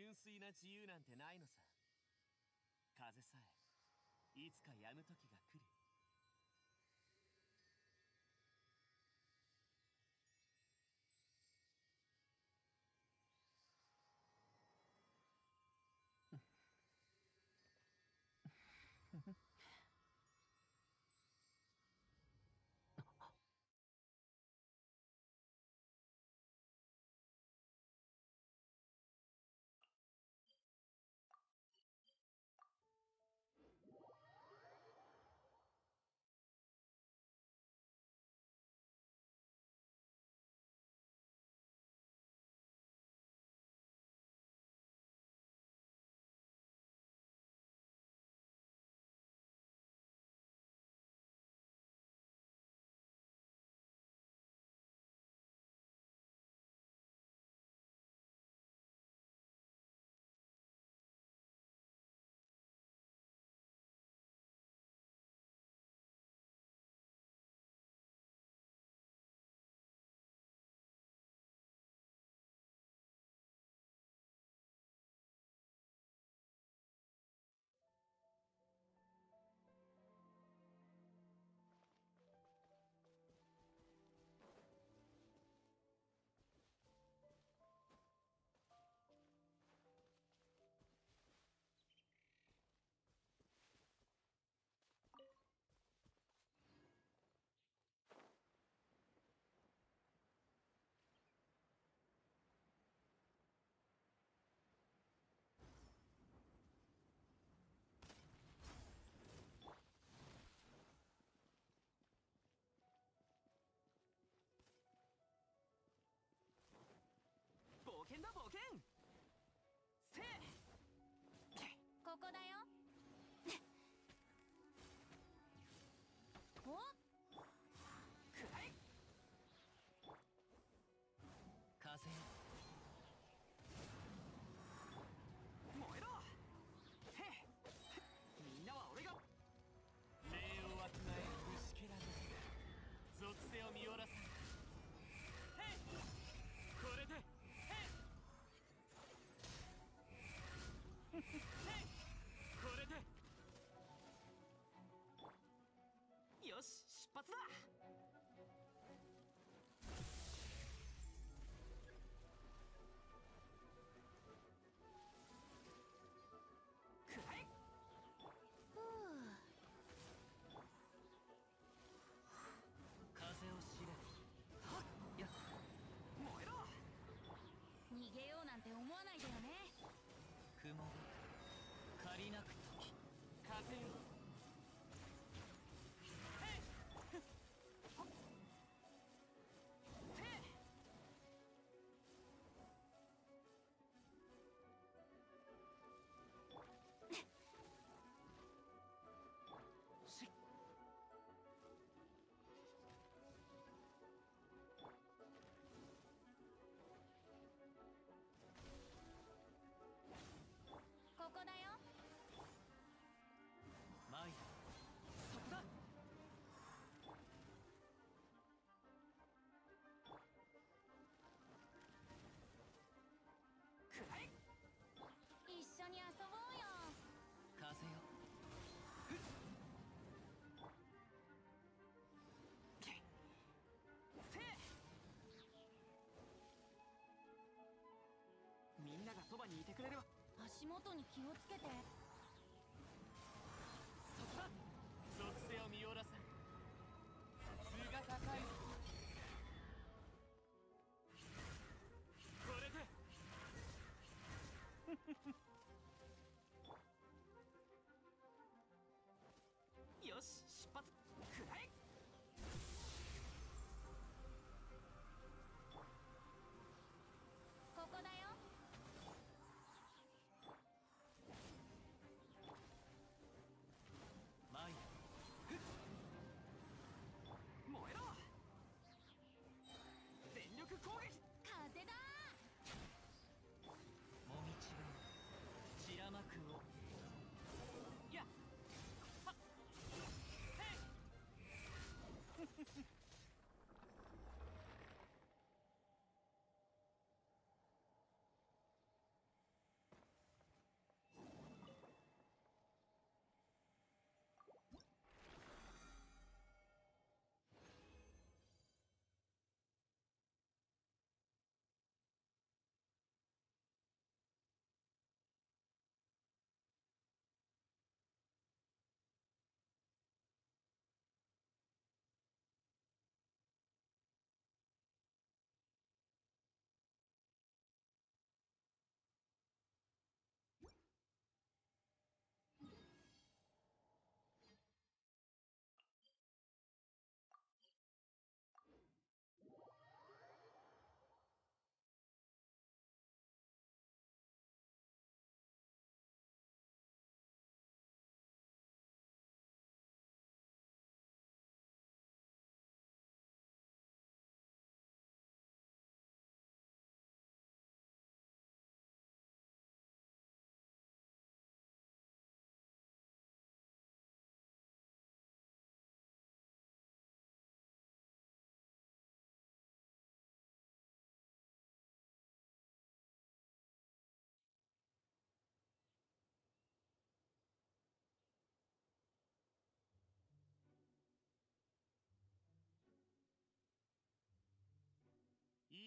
純粋な自由なんてないのさ。風さえいつか止む時が来る。What's that? 足元に気をつけて。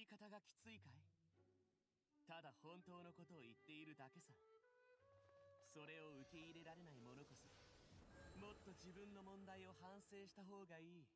い方がきついかい？ただ本当のことを言っているだけさ。それを受け入れられない者こそもっと自分の問題を反省した方がいい。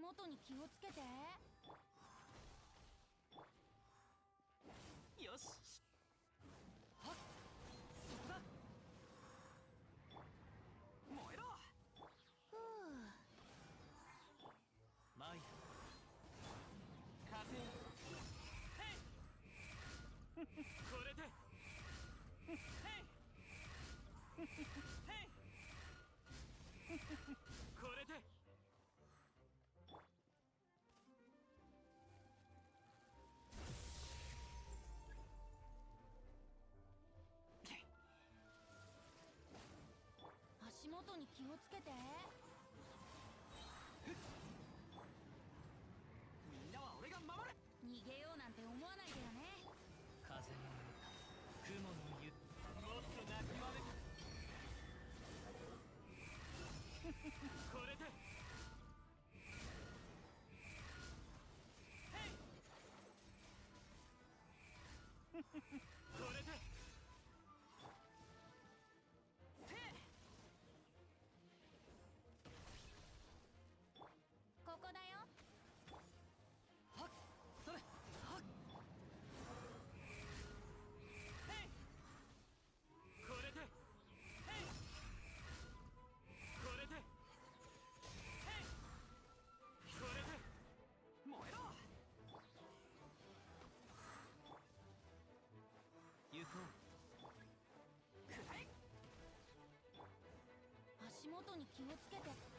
足元に気をつけて。後に気をつけて。に気をつけて。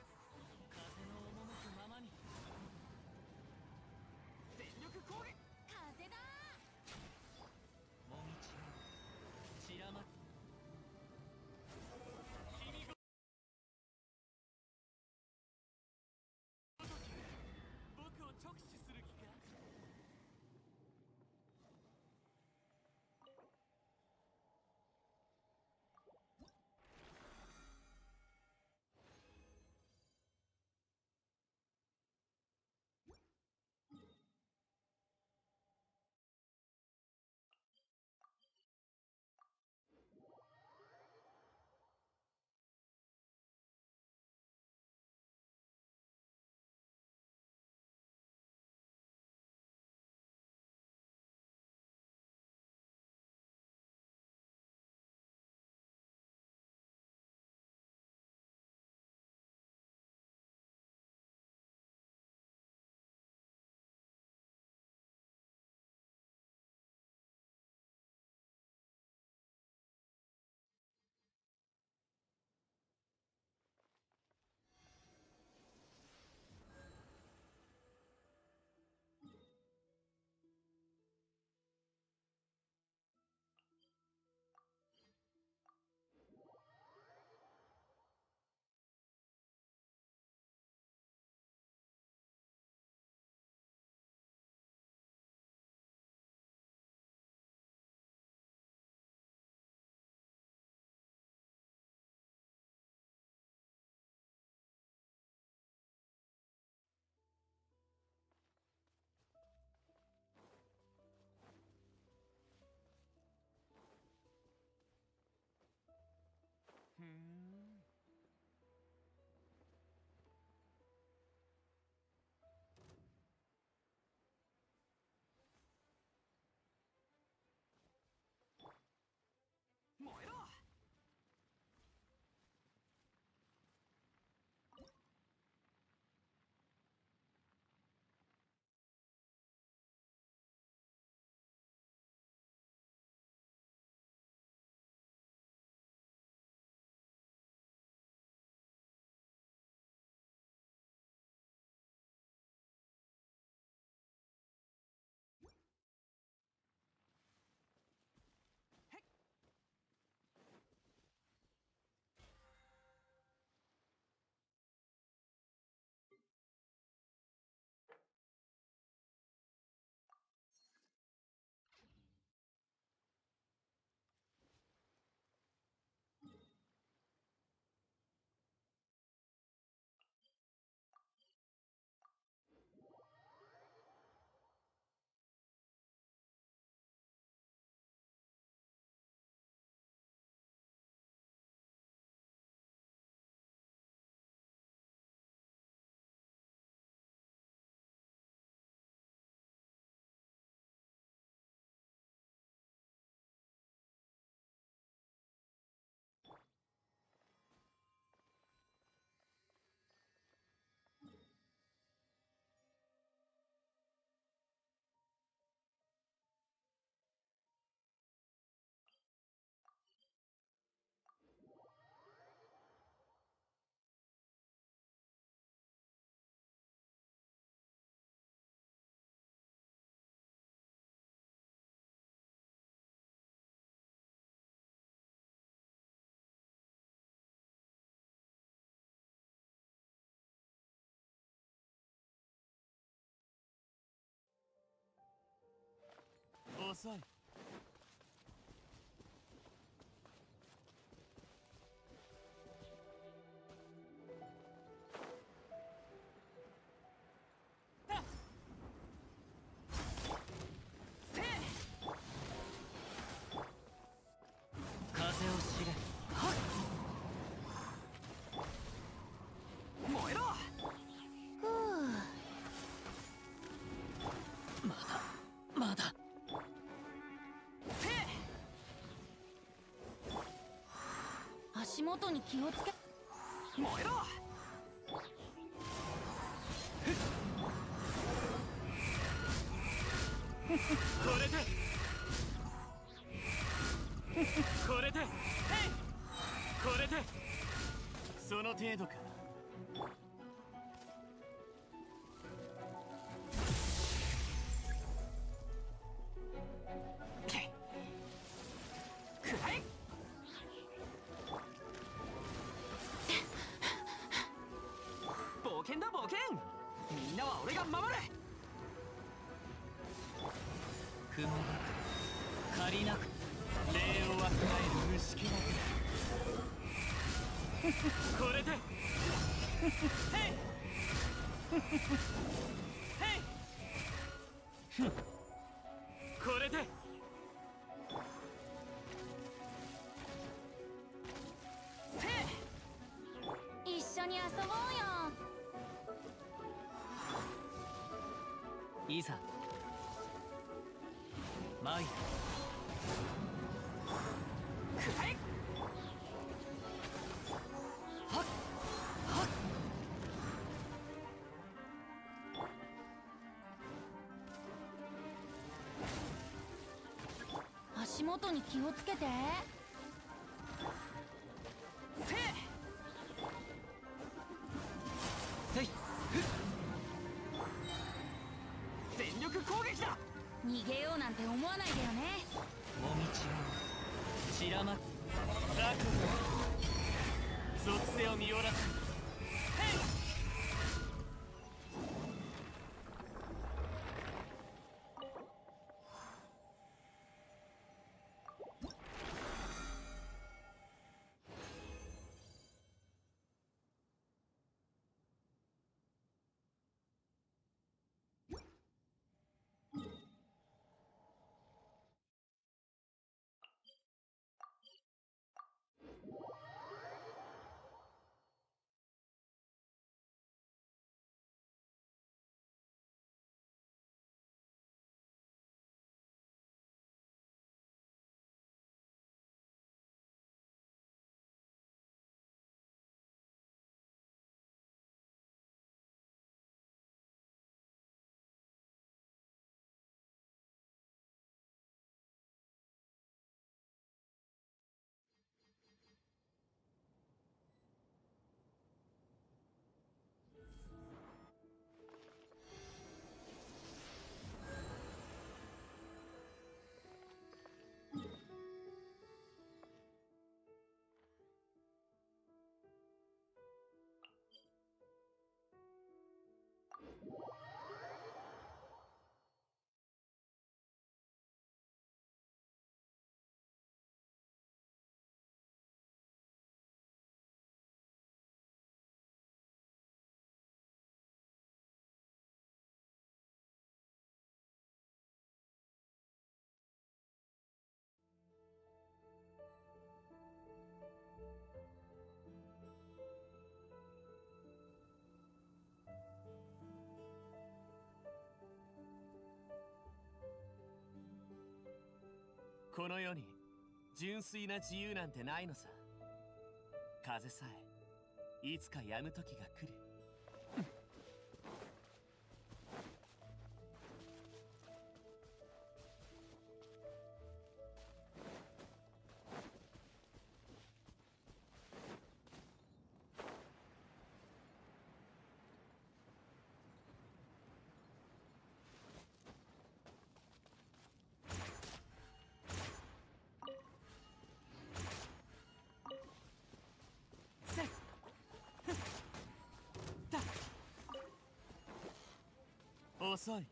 Hmm. まだまだ元に気をつけ。燃えろ。これで。これで。これで。その程度か。雲が借りなく礼をわきまえる虫けらこれでへいへいこれで元に気をつけて。この世に純粋な自由なんてないのさ。風さえいつか止む時が来る。遅い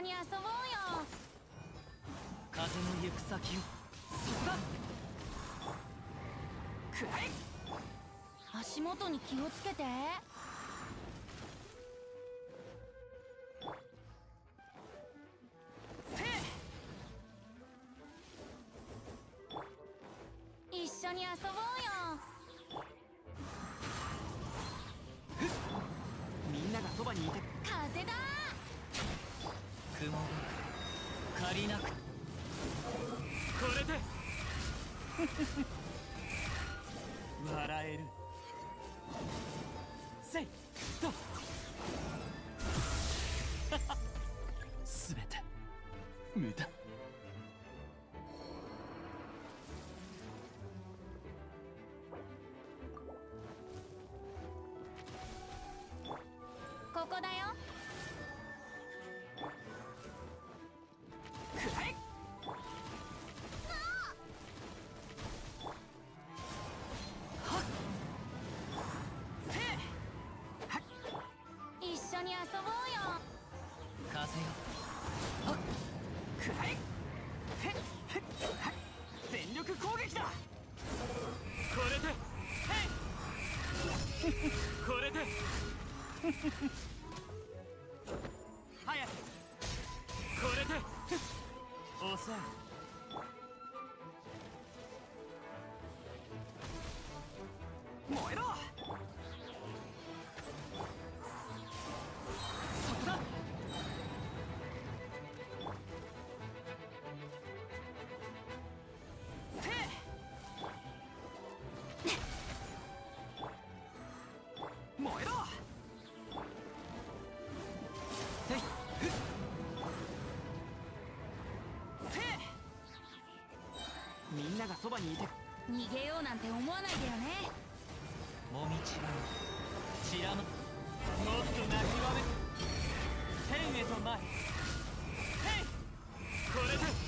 緒に遊ぼうよ。風の行く先を。そこだくらえ足元に気をつけて。雲が借りなくこれで笑えるせいとすべて無駄。に遊ぼうよ。風よ。はっ。くらえへっへっはっ。全力攻撃だ。これで。へいこれで。早く。これで。遅いばにいて逃げようなんて思わないでよね。もみちばんちらまもっと泣きわめ天へと前へい。これだ。